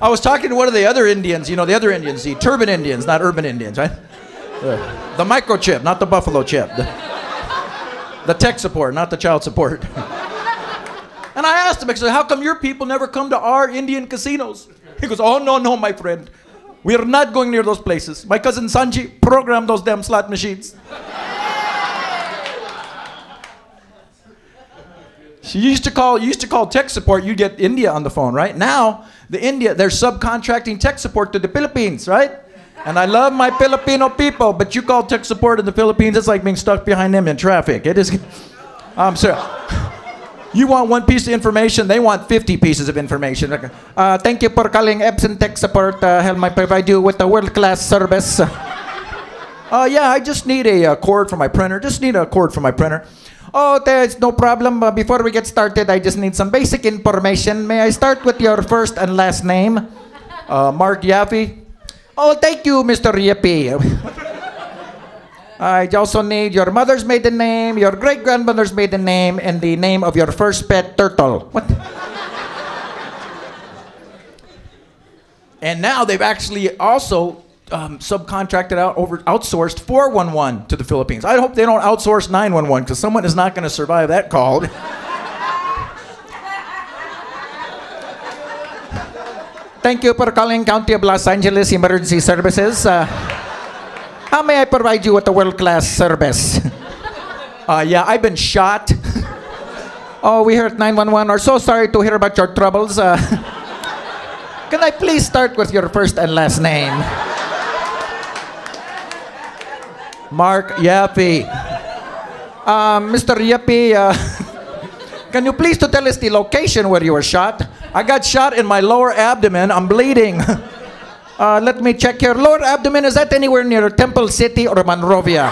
I was talking to one of the other Indians, you know, the other Indians, the turban Indians, not urban Indians, right? Uh, the microchip, not the buffalo chip. The, the tech support, not the child support. and I asked him, I said, how come your people never come to our Indian casinos? He goes, oh, no, no, my friend. We are not going near those places. My cousin Sanji programmed those damn slot machines. She used to call you used to call tech support, you'd get India on the phone, right? Now, the India, they're subcontracting tech support to the Philippines, right? And I love my Filipino people, but you call tech support in the Philippines, it's like being stuck behind them in traffic. It is I'm sorry. You want one piece of information, they want 50 pieces of information. Uh, thank you for calling Epson Tech Support. Uh, help me provide you with a world-class service. Uh, yeah, I just need a, uh cord for my printer. Just need a cord for my printer. Oh, there's no problem. Uh, before we get started, I just need some basic information. May I start with your first and last name? Uh, Marc Yaffee. Oh, thank you, Mr. Yippee. I also need your mother's maiden name, your great grandmother's maiden name, and the name of your first pet turtle. What? and now they've actually also um, subcontracted out over outsourced 411 to the Philippines. I hope they don't outsource 911 because someone is not going to survive that call. Thank you for calling County of Los Angeles Emergency Services. Uh, how may I provide you with a world-class service? Uh, yeah, I've been shot. oh, we heard 911. Are so sorry to hear about your troubles. Uh, can I please start with your first and last name? Mark Yappy. Mr. Yappy, uh, uh can you please to tell us the location where you were shot? I got shot in my lower abdomen. I'm bleeding. Uh, let me check here. Lower abdomen, is that anywhere near Temple City or Monrovia?